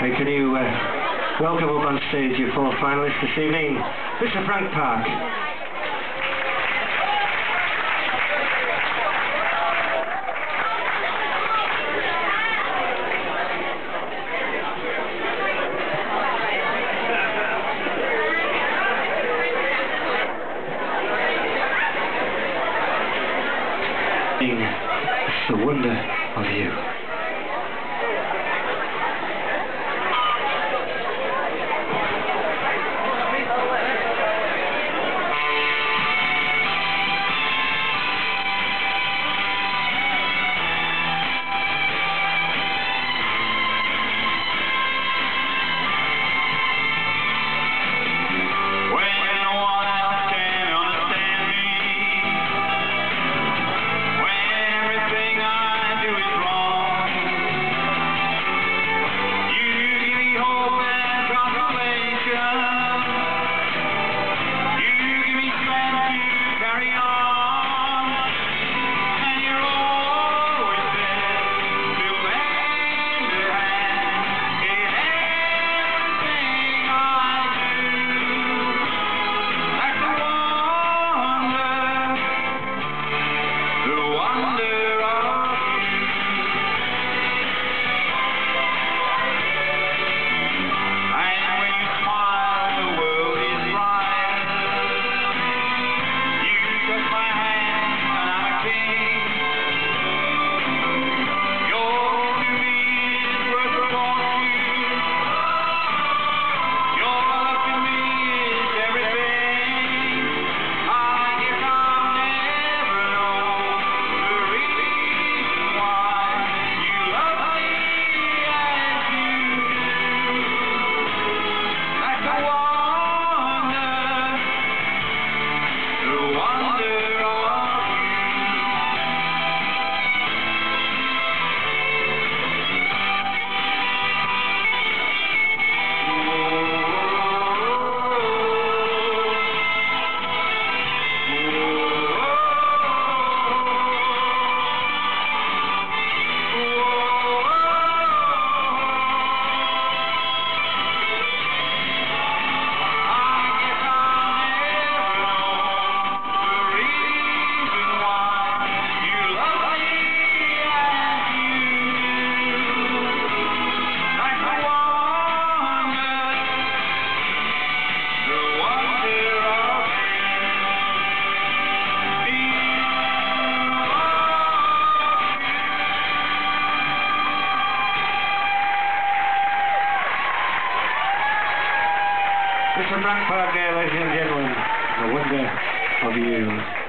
Hey, can you uh, welcome up on stage your four finalists this evening, Mr. Frank Park. It's the wonder of you. Mr. Park there, ladies and gentlemen, the wonder of you.